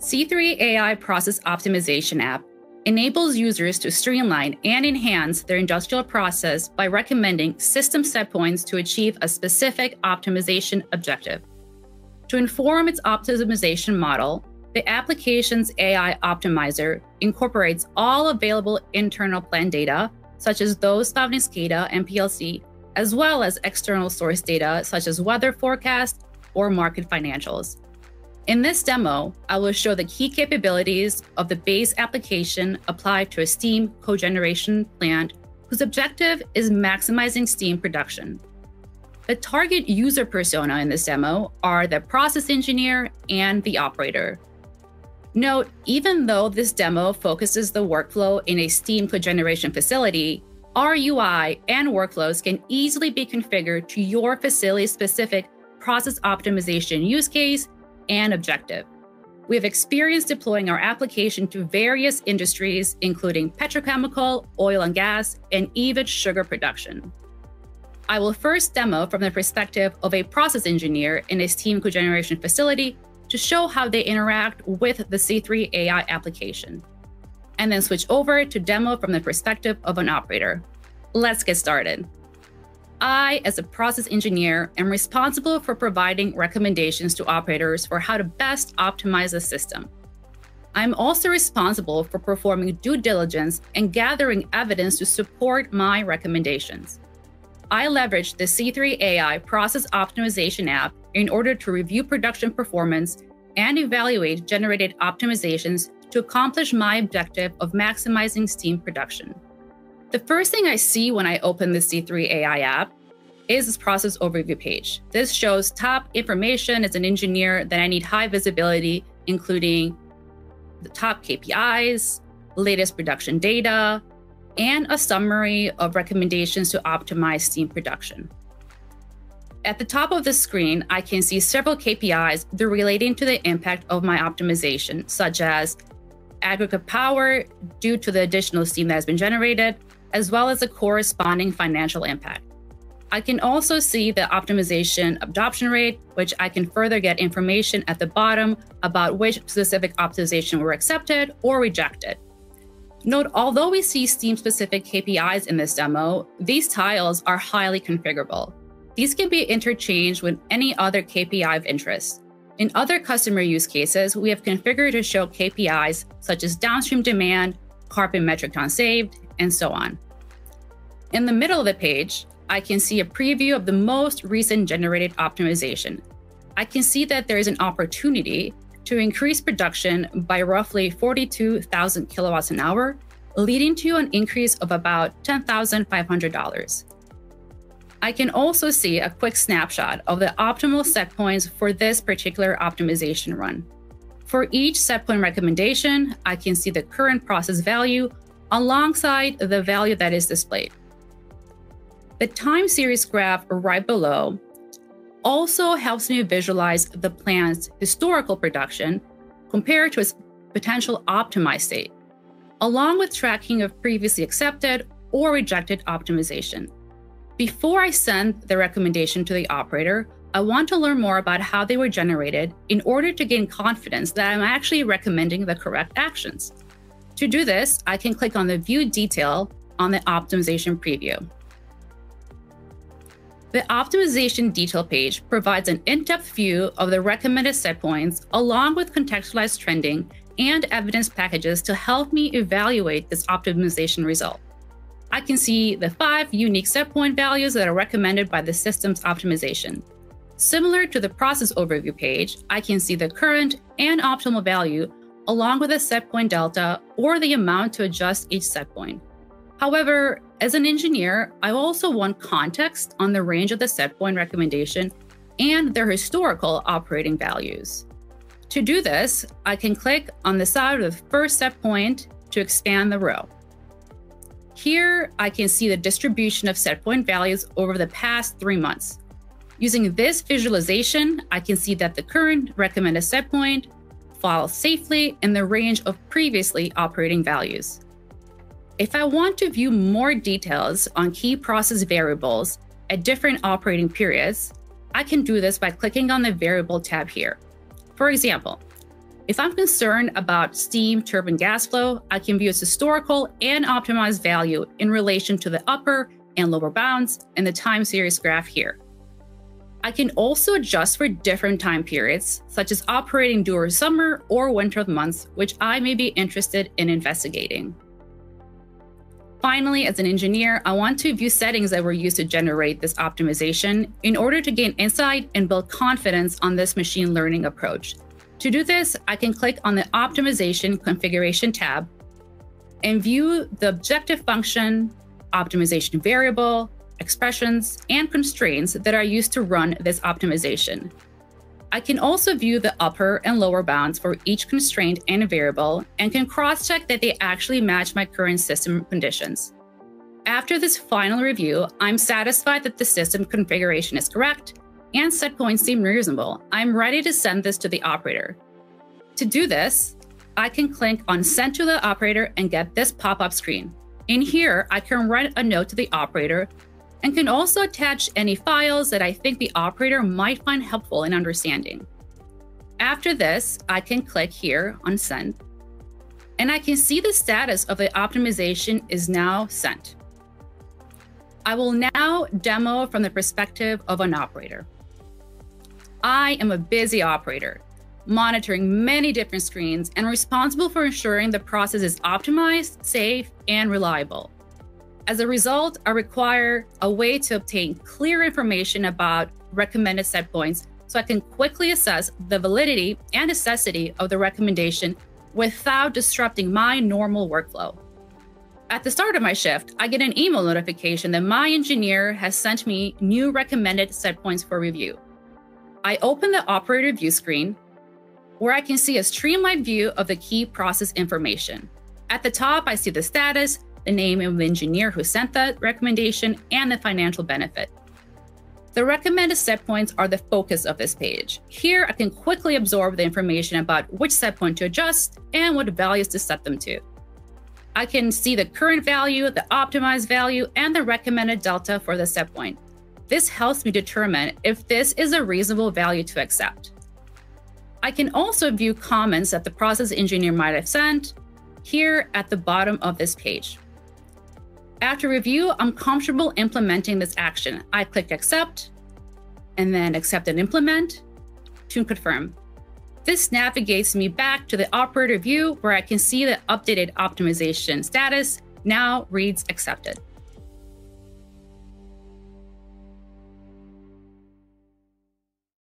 C3 AI Process Optimization app enables users to streamline and enhance their industrial process by recommending system set points to achieve a specific optimization objective. To inform its optimization model, the application's AI optimizer incorporates all available internal plant data, such as those found in SCADA and PLC, as well as external source data, such as weather forecast or market financials. In this demo, I will show the key capabilities of the base application applied to a steam cogeneration plant whose objective is maximizing steam production. The target user persona in this demo are the process engineer and the operator. Note, even though this demo focuses the workflow in a steam cogeneration facility, our UI and workflows can easily be configured to your facility-specific process optimization use case and objective. We have experience deploying our application to various industries, including petrochemical, oil and gas, and even sugar production. I will first demo from the perspective of a process engineer in a steam cogeneration facility to show how they interact with the C3 AI application, and then switch over to demo from the perspective of an operator. Let's get started. I, as a process engineer, am responsible for providing recommendations to operators for how to best optimize the system. I'm also responsible for performing due diligence and gathering evidence to support my recommendations. I leverage the C3 AI process optimization app in order to review production performance and evaluate generated optimizations to accomplish my objective of maximizing steam production. The first thing I see when I open the C3 AI app is this process overview page. This shows top information as an engineer that I need high visibility, including the top KPIs, latest production data, and a summary of recommendations to optimize steam production. At the top of the screen, I can see several KPIs that relating to the impact of my optimization, such as aggregate power due to the additional steam that has been generated, as well as the corresponding financial impact. I can also see the optimization adoption rate, which I can further get information at the bottom about which specific optimization were accepted or rejected. Note, although we see Steam-specific KPIs in this demo, these tiles are highly configurable. These can be interchanged with any other KPI of interest. In other customer use cases, we have configured to show KPIs such as downstream demand, carbon metric ton saved, and so on. In the middle of the page, I can see a preview of the most recent generated optimization. I can see that there is an opportunity to increase production by roughly 42,000 kilowatts an hour, leading to an increase of about $10,500. I can also see a quick snapshot of the optimal set points for this particular optimization run. For each set point recommendation, I can see the current process value alongside the value that is displayed. The time series graph right below also helps me visualize the plant's historical production compared to its potential optimized state, along with tracking of previously accepted or rejected optimization. Before I send the recommendation to the operator, I want to learn more about how they were generated in order to gain confidence that I'm actually recommending the correct actions. To do this, I can click on the View Detail on the Optimization preview. The optimization detail page provides an in-depth view of the recommended set points along with contextualized trending and evidence packages to help me evaluate this optimization result. I can see the five unique set point values that are recommended by the system's optimization. Similar to the process overview page, I can see the current and optimal value along with a set point delta or the amount to adjust each set point. However, as an engineer, I also want context on the range of the set point recommendation and their historical operating values. To do this, I can click on the side of the first set point to expand the row. Here, I can see the distribution of set point values over the past three months. Using this visualization, I can see that the current recommended set point falls safely in the range of previously operating values. If I want to view more details on key process variables at different operating periods, I can do this by clicking on the Variable tab here. For example, If I'm concerned about steam turbine gas flow, I can view its historical and optimized value in relation to the upper and lower bounds in the time series graph here. I can also adjust for different time periods, such as operating during summer or winter months, which I may be interested in investigating. Finally, as an engineer, I want to view settings that were used to generate this optimization in order to gain insight and build confidence on this machine learning approach. To do this, I can click on the Optimization Configuration tab and view the objective function, optimization variable, expressions, and constraints that are used to run this optimization. I can also view the upper and lower bounds for each constraint and variable and can cross-check that they actually match my current system conditions. After this final review, I'm satisfied that the system configuration is correct and set points seem reasonable. I'm ready to send this to the operator. To do this, I can click on Send to the operator and get this pop-up screen. In here, I can write a note to the operator and can also attach any files that I think the operator might find helpful in understanding. After this, I can click here on Send, and I can see the status of the optimization is now sent. I will now demo from the perspective of an operator. I am a busy operator, monitoring many different screens and responsible for ensuring the process is optimized, safe, and reliable. As a result, I require a way to obtain clear information about recommended set points so I can quickly assess the validity and necessity of the recommendation without disrupting my normal workflow. At the start of my shift, I get an email notification that my engineer has sent me new recommended set points for review. I open the operator view screen where I can see a streamlined view of the key process information. At the top, I see the status, the name of the engineer who sent the recommendation, and the financial benefit. The recommended set points are the focus of this page. Here, I can quickly absorb the information about which set point to adjust and what values to set them to. I can see the current value, the optimized value, and the recommended delta for the set point. This helps me determine if this is a reasonable value to accept. I can also view comments that the process engineer might have sent here at the bottom of this page. After review, I'm comfortable implementing this action. I click accept and then accept and implement to confirm. This navigates me back to the operator view where I can see the updated optimization status now reads accepted.